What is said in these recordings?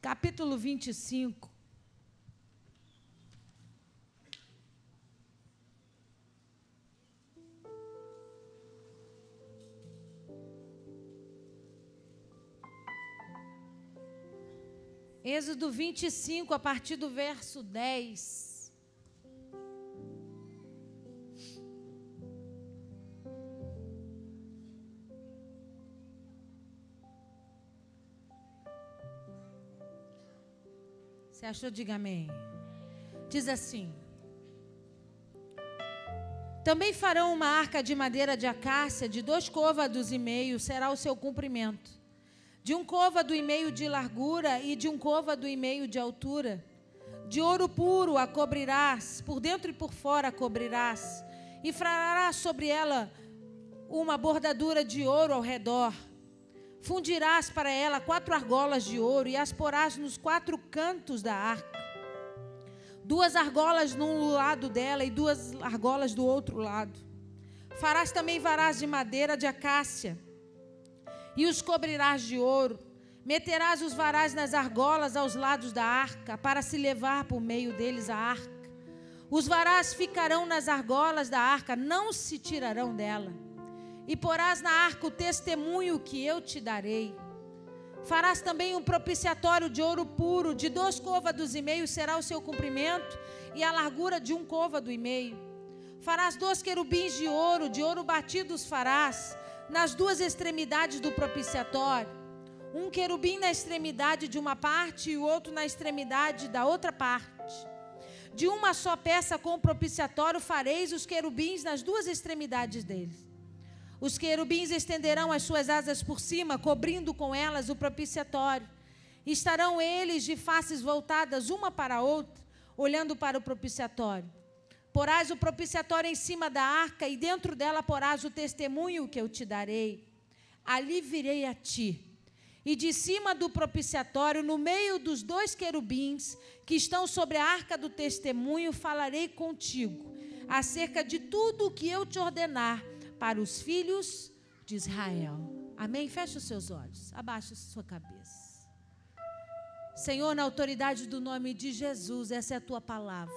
capítulo 25. Êxodo 25, a partir do verso 10. Você achou? Diga amém. Diz assim: Também farão uma arca de madeira de acácia, de dois côvados e meio, será o seu comprimento de um côvado e meio de largura e de um côvado e meio de altura. De ouro puro a cobrirás, por dentro e por fora a cobrirás, e farás sobre ela uma bordadura de ouro ao redor. Fundirás para ela quatro argolas de ouro e as porás nos quatro cantos da arca. Duas argolas num lado dela e duas argolas do outro lado. Farás também varas de madeira de acácia e os cobrirás de ouro. Meterás os varais nas argolas aos lados da arca, para se levar por meio deles a arca. Os varais ficarão nas argolas da arca, não se tirarão dela. E porás na arca o testemunho que eu te darei. Farás também um propiciatório de ouro puro, de dois côvados e meio será o seu comprimento, e a largura de um côvado e meio. Farás dois querubins de ouro, de ouro batido os farás nas duas extremidades do propiciatório. Um querubim na extremidade de uma parte e o outro na extremidade da outra parte. De uma só peça com o propiciatório fareis os querubins nas duas extremidades deles. Os querubins estenderão as suas asas por cima, cobrindo com elas o propiciatório. Estarão eles de faces voltadas uma para a outra, olhando para o propiciatório. Porás o propiciatório em cima da arca, e dentro dela porás o testemunho que eu te darei. Ali virei a ti. E de cima do propiciatório, no meio dos dois querubins que estão sobre a arca do testemunho, falarei contigo acerca de tudo o que eu te ordenar para os filhos de Israel. Amém? Feche os seus olhos, abaixe sua cabeça. Senhor, na autoridade do nome de Jesus, essa é a tua palavra.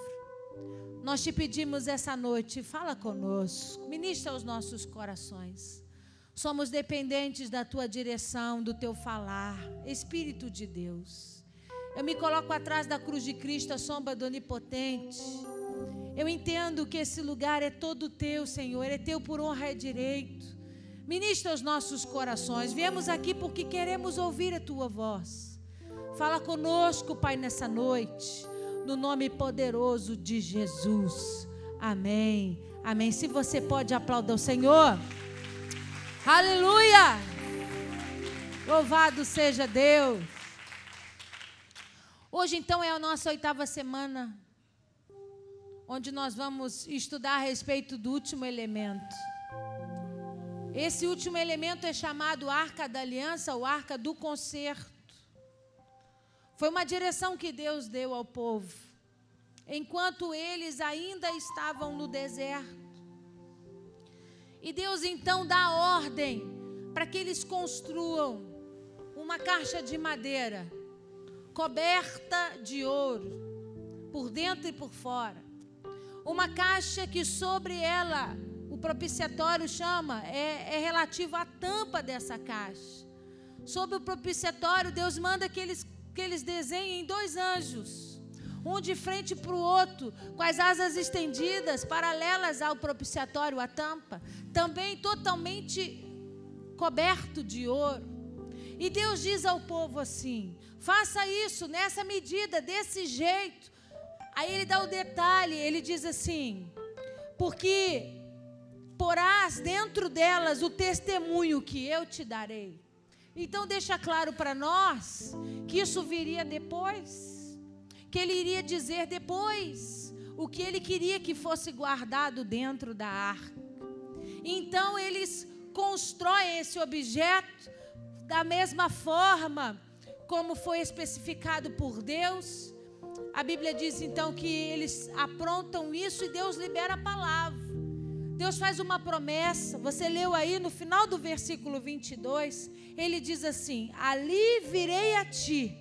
Nós te pedimos essa noite, fala conosco, ministra os nossos corações. Somos dependentes da tua direção, do teu falar, Espírito de Deus. Eu me coloco atrás da cruz de Cristo, a sombra do Onipotente. Eu entendo que esse lugar é todo teu, Senhor, é teu por honra e direito. Ministra os nossos corações. Viemos aqui porque queremos ouvir a tua voz. Fala conosco, Pai, nessa noite no nome poderoso de Jesus. Amém. Amém. Se você pode aplaudir o Senhor. Aleluia! Louvado seja Deus. Hoje, então, é a nossa oitava semana, onde nós vamos estudar a respeito do último elemento. Esse último elemento é chamado Arca da Aliança ou Arca do Concerto. Foi uma direção que Deus deu ao povo, enquanto eles ainda estavam no deserto. E Deus então dá ordem para que eles construam uma caixa de madeira coberta de ouro, por dentro e por fora. Uma caixa que sobre ela o propiciatório chama, é, é relativo à tampa dessa caixa. Sobre o propiciatório, Deus manda que eles que eles desenhem dois anjos, um de frente para o outro, com as asas estendidas, paralelas ao propiciatório, a tampa, também totalmente coberto de ouro. E Deus diz ao povo assim: faça isso nessa medida, desse jeito. Aí ele dá o detalhe, ele diz assim: porque porás dentro delas o testemunho que eu te darei. Então deixa claro para nós que isso viria depois, que ele iria dizer depois o que ele queria que fosse guardado dentro da arca. Então eles constroem esse objeto da mesma forma como foi especificado por Deus. A Bíblia diz então que eles aprontam isso e Deus libera a palavra. Deus faz uma promessa, você leu aí no final do versículo 22, ele diz assim: Ali virei a ti,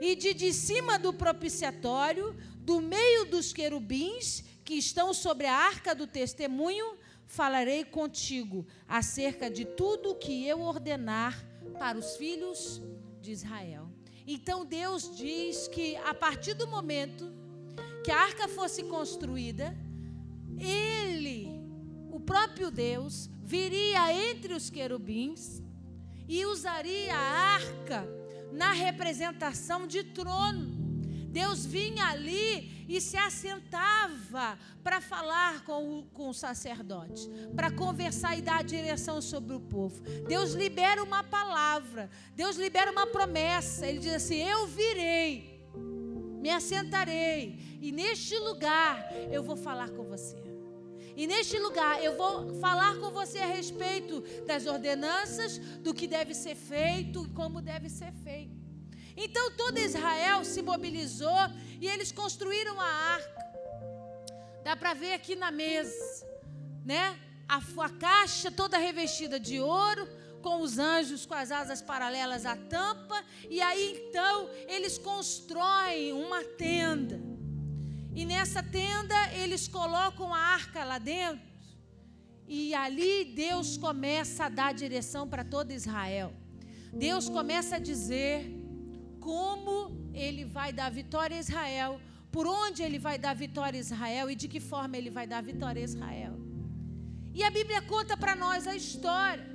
e de de cima do propiciatório, do meio dos querubins que estão sobre a arca do testemunho, falarei contigo acerca de tudo que eu ordenar para os filhos de Israel. Então Deus diz que a partir do momento que a arca fosse construída, ele, o próprio Deus, viria entre os querubins e usaria a arca na representação de trono. Deus vinha ali e se assentava para falar com o, com o sacerdote, para conversar e dar direção sobre o povo. Deus libera uma palavra, Deus libera uma promessa. Ele diz assim: Eu virei, me assentarei, e neste lugar eu vou falar com você. E neste lugar eu vou falar com você a respeito das ordenanças, do que deve ser feito e como deve ser feito. Então todo Israel se mobilizou e eles construíram a arca. Dá para ver aqui na mesa, né? A, a caixa toda revestida de ouro, com os anjos com as asas paralelas à tampa, e aí então eles constroem uma tenda. E nessa tenda eles colocam a arca lá dentro. E ali Deus começa a dar direção para todo Israel. Deus começa a dizer como ele vai dar vitória a Israel, por onde ele vai dar vitória a Israel e de que forma ele vai dar vitória a Israel. E a Bíblia conta para nós a história.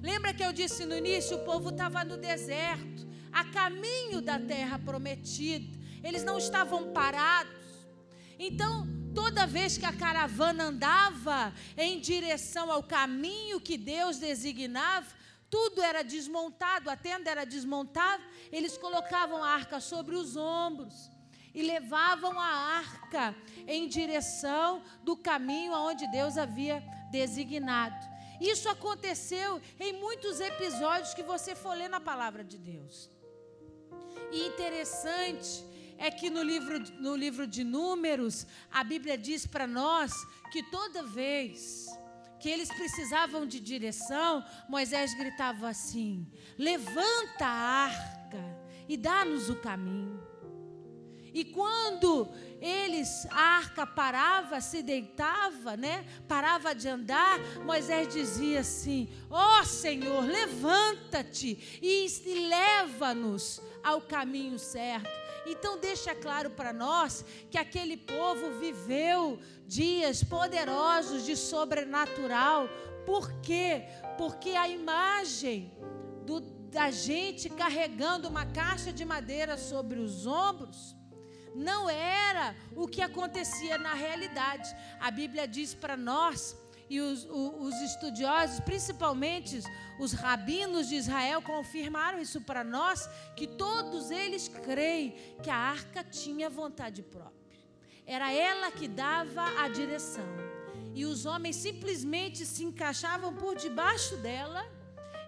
Lembra que eu disse no início: o povo estava no deserto, a caminho da terra prometida, eles não estavam parados. Então, toda vez que a caravana andava em direção ao caminho que Deus designava, tudo era desmontado, a tenda era desmontada, eles colocavam a arca sobre os ombros e levavam a arca em direção do caminho aonde Deus havia designado. Isso aconteceu em muitos episódios que você for ler na palavra de Deus. E interessante é que no livro, no livro de Números, a Bíblia diz para nós que toda vez que eles precisavam de direção, Moisés gritava assim: Levanta a arca e dá-nos o caminho. E quando eles, a arca parava, se deitava, né? Parava de andar, Moisés dizia assim: Ó oh, Senhor, levanta-te e leva-nos ao caminho certo. Então, deixa claro para nós que aquele povo viveu dias poderosos de sobrenatural. Por quê? Porque a imagem do, da gente carregando uma caixa de madeira sobre os ombros não era o que acontecia na realidade. A Bíblia diz para nós e os, os, estudiosos, principalmente os rabinos de Israel, confirmaram isso para nós, que todos eles creem que a arca tinha vontade própria. Era ela que dava a direção. E os homens simplesmente se encaixavam por debaixo dela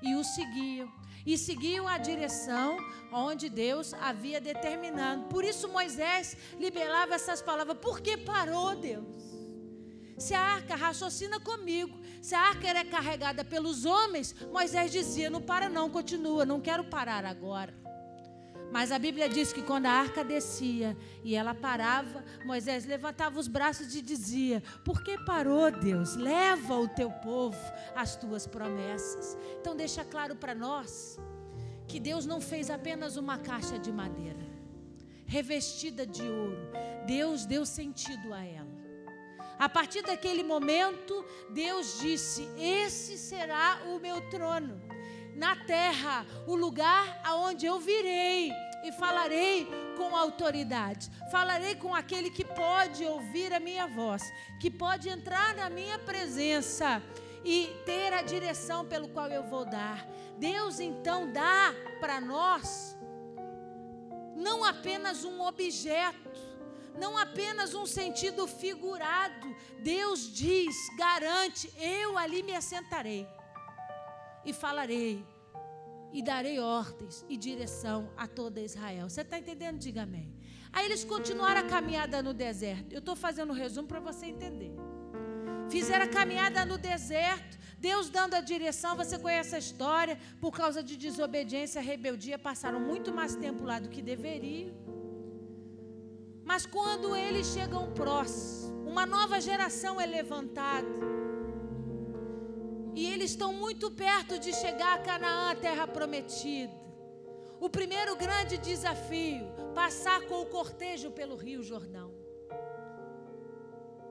e o seguiam. E seguiam a direção onde Deus havia determinado. Por isso Moisés liberava essas palavras. Por que parou Deus? Se a arca raciocina comigo, se a arca era carregada pelos homens, Moisés dizia: Não para, não, continua, não quero parar agora. Mas a Bíblia diz que quando a arca descia e ela parava, Moisés levantava os braços e dizia: Por que parou, Deus? Leva o teu povo as tuas promessas. Então, deixa claro para nós que Deus não fez apenas uma caixa de madeira revestida de ouro, Deus deu sentido a ela. A partir daquele momento, Deus disse: Esse será o meu trono na terra, o lugar aonde eu virei e falarei com autoridade. Falarei com aquele que pode ouvir a minha voz, que pode entrar na minha presença e ter a direção pelo qual eu vou dar. Deus então dá para nós não apenas um objeto, não apenas um sentido figurado. Deus diz, garante: eu ali me assentarei e falarei e darei ordens e direção a toda Israel. Você está entendendo? Diga amém. Aí eles continuaram a caminhada no deserto. Eu estou fazendo um resumo para você entender. fizeram a caminhada no deserto. Deus dando a direção, você conhece a história, por causa de desobediência, rebeldia, passaram muito mais tempo lá do que deveriam. Mas quando eles chegam próximos, uma nova geração é levantada. E eles estão muito perto de chegar a Canaã, a terra prometida. O primeiro grande desafio, passar com o cortejo pelo Rio Jordão.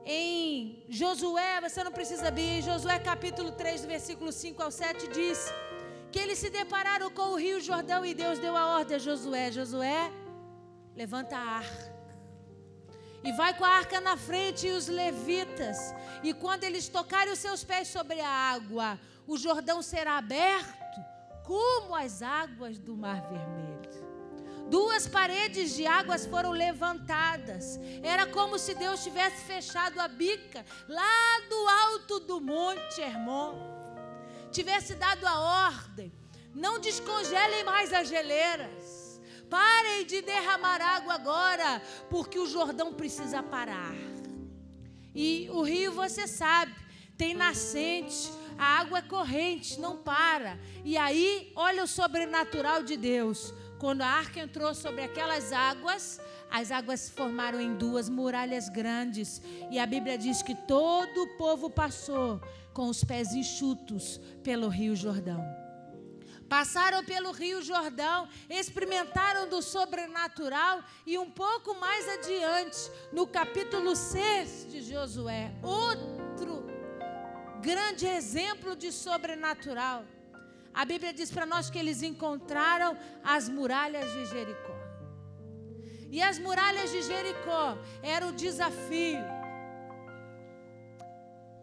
Em Josué, você não precisa abrir, em Josué capítulo 3, versículo 5 ao 7 diz que eles se depararam com o Rio Jordão e Deus deu a ordem a Josué: Josué, levanta a arca. E vai com a arca na frente e os levitas. E quando eles tocarem os seus pés sobre a água, o Jordão será aberto como as águas do Mar Vermelho. Duas paredes de águas foram levantadas. Era como se Deus tivesse fechado a bica lá do alto do Monte Hermon. Tivesse dado a ordem: não descongelem mais as geleiras. Parem de derramar água agora, porque o Jordão precisa parar. E o rio, você sabe, tem nascente, a água é corrente, não para. E aí, olha o sobrenatural de Deus. Quando a arca entrou sobre aquelas águas, as águas se formaram em duas muralhas grandes. E a Bíblia diz que todo o povo passou com os pés enxutos pelo Rio Jordão. Passaram pelo Rio Jordão, experimentaram do sobrenatural e um pouco mais adiante, no capítulo 6 de Josué, outro grande exemplo de sobrenatural a Bíblia diz para nós que eles encontraram as muralhas de Jericó. E as muralhas de Jericó era o desafio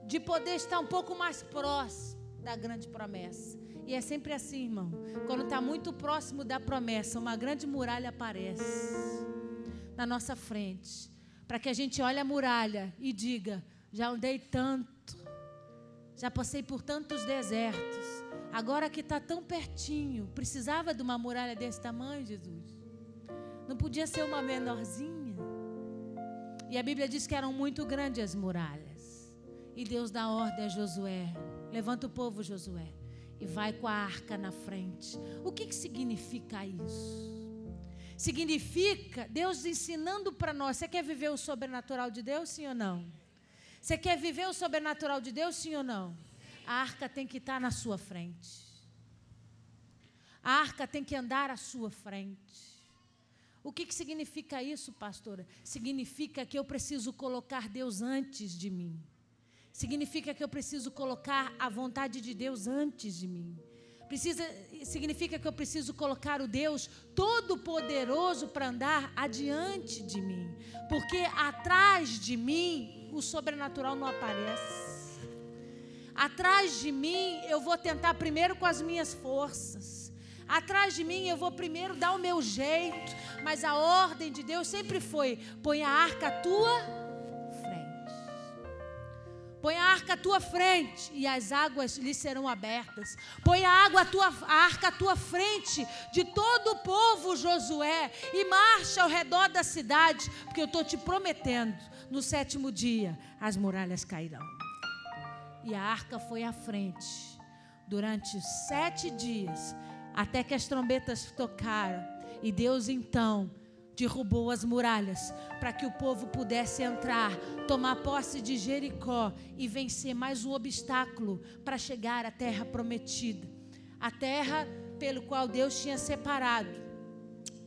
de poder estar um pouco mais próximo da grande promessa. E é sempre assim, irmão. Quando está muito próximo da promessa, uma grande muralha aparece na nossa frente. Para que a gente olhe a muralha e diga: já andei tanto, já passei por tantos desertos, Agora que está tão pertinho, precisava de uma muralha desse tamanho, Jesus? Não podia ser uma menorzinha? E a Bíblia diz que eram muito grandes as muralhas. E Deus dá ordem a Josué: levanta o povo, Josué, e vai com a arca na frente. O que, que significa isso? Significa Deus ensinando para nós: você quer viver o sobrenatural de Deus, sim ou não? Você quer viver o sobrenatural de Deus, sim ou não? a arca tem que estar na sua frente. A arca tem que andar à sua frente. O que, que significa isso, pastora? Significa que eu preciso colocar Deus antes de mim. Significa que eu preciso colocar a vontade de Deus antes de mim. Precisa, significa que eu preciso colocar o Deus Todo-Poderoso para andar adiante de mim. Porque atrás de mim o sobrenatural não aparece. Atrás de mim, eu vou tentar primeiro com as minhas forças. Atrás de mim, eu vou primeiro dar o meu jeito. Mas a ordem de Deus sempre foi: põe a arca tua. Põe a arca à tua frente e as águas lhe serão abertas. Põe a água à tua, a arca à tua frente de todo o povo, Josué, e marcha ao redor da cidade, porque eu estou te prometendo: no sétimo dia as muralhas cairão. E a arca foi à frente durante sete dias, até que as trombetas tocaram. E Deus então derrubou as muralhas para que o povo pudesse entrar, tomar posse de Jericó e vencer mais um obstáculo para chegar à terra prometida a terra pelo qual Deus tinha separado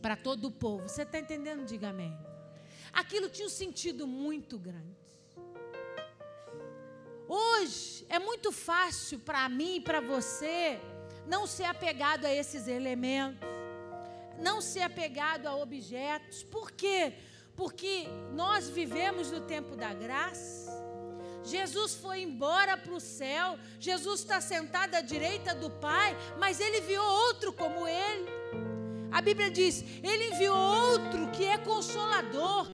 para todo o povo. Você está entendendo? Diga amém. Aquilo tinha um sentido muito grande. Hoje é muito fácil para mim e para você não ser apegado a esses elementos, não ser apegado a objetos. Por quê? Porque nós vivemos no tempo da graça. Jesus foi embora para o céu, Jesus está sentado à direita do Pai, mas ele enviou outro como ele. A Bíblia diz: Ele enviou outro que é consolador,